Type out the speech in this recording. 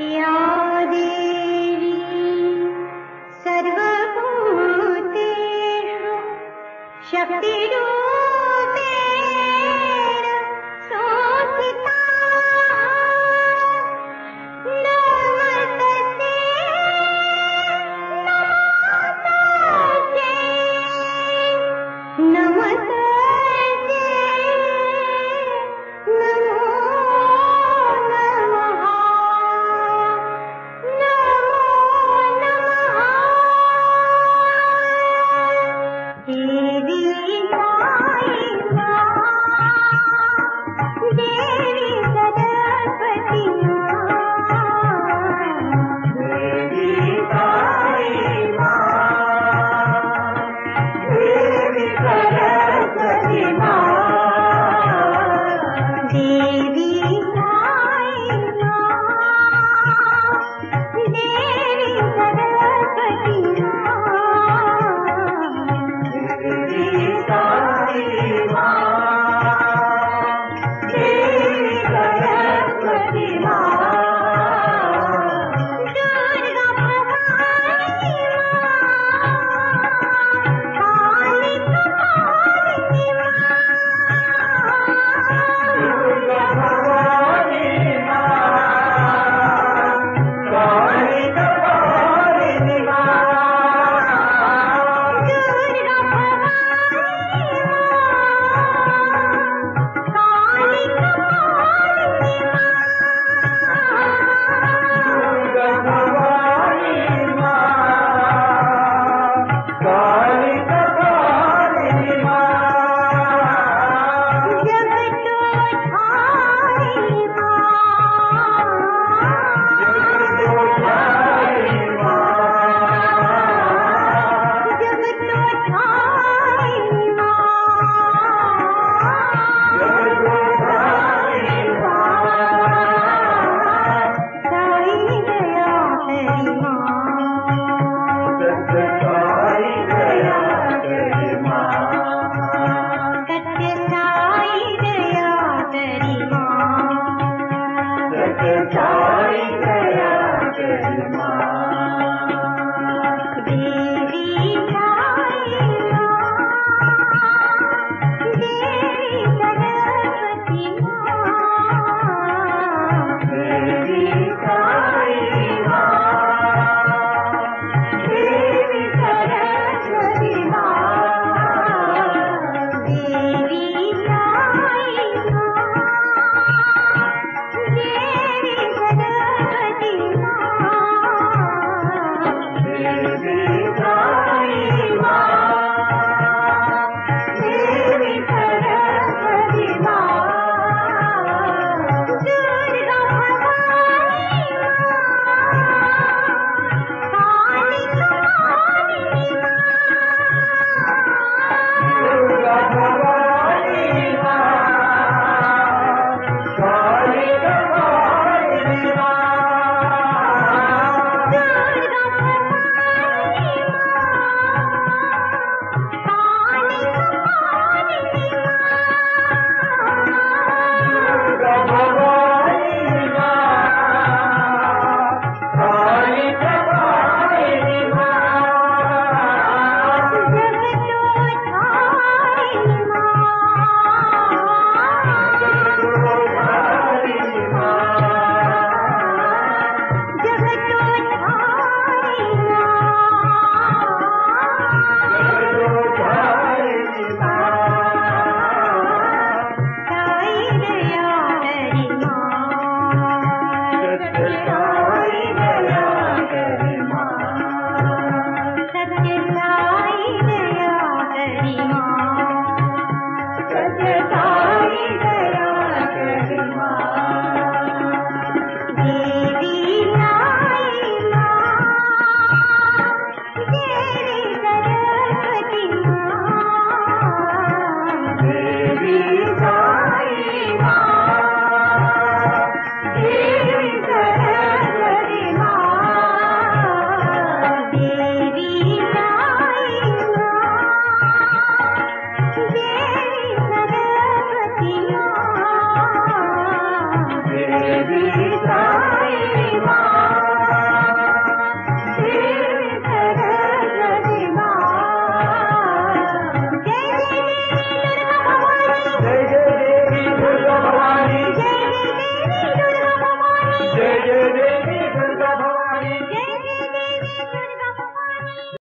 Yeah Thank you, darling.